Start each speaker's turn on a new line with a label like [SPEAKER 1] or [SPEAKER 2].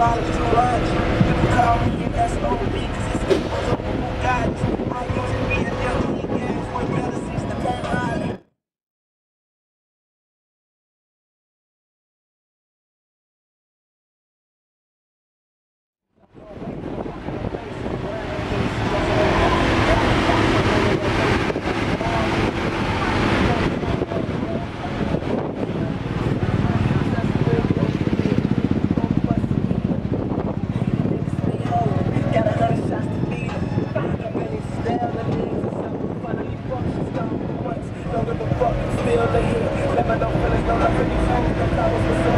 [SPEAKER 1] always too true Thank you.